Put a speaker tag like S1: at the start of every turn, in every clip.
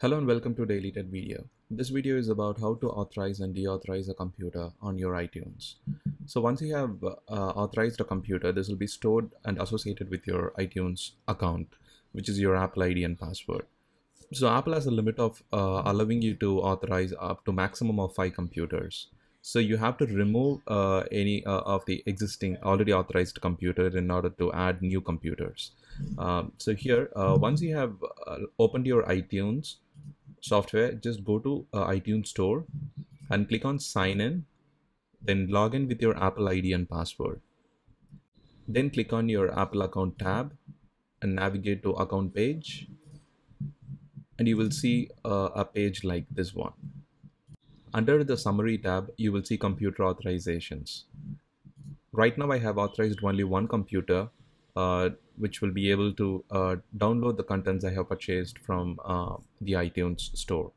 S1: Hello and welcome to Daily Tech video. This video is about how to authorize and deauthorize a computer on your iTunes. So once you have uh, authorized a computer, this will be stored and associated with your iTunes account, which is your Apple ID and password. So Apple has a limit of uh, allowing you to authorize up to maximum of five computers. So you have to remove uh, any uh, of the existing already authorized computer in order to add new computers. Um, so here, uh, once you have uh, opened your iTunes software, just go to uh, iTunes Store and click on Sign In. Then log in with your Apple ID and password. Then click on your Apple account tab and navigate to account page. And you will see uh, a page like this one. Under the summary tab, you will see computer authorizations. Right now I have authorized only one computer, which will be able to uh, download the contents I have purchased from uh, the iTunes store.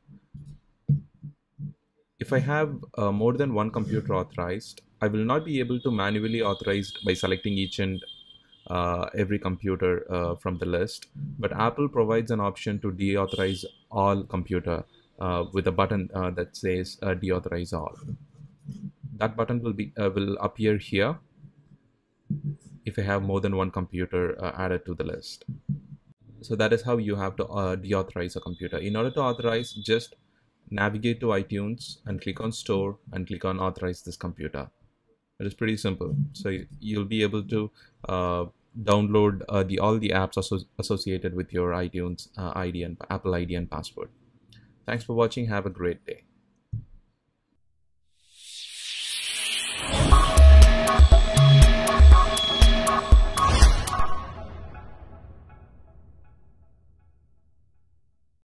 S1: If I have uh, more than one computer authorized, I will not be able to manually authorize by selecting each and uh, every computer uh, from the list, but Apple provides an option to deauthorize all computer uh, with a button uh, that says uh, deauthorize all. That button will be will appear here if I have more than one computer added to the list. So that is how you have to deauthorize a computer. In order to authorize, just navigate to iTunes and click on store and click on authorize this computer. It is pretty simple. So you'll be able to uh, download uh, the all the apps asso associated with your iTunes uh, ID and Apple ID and password. Thanks for watching. Have a great day.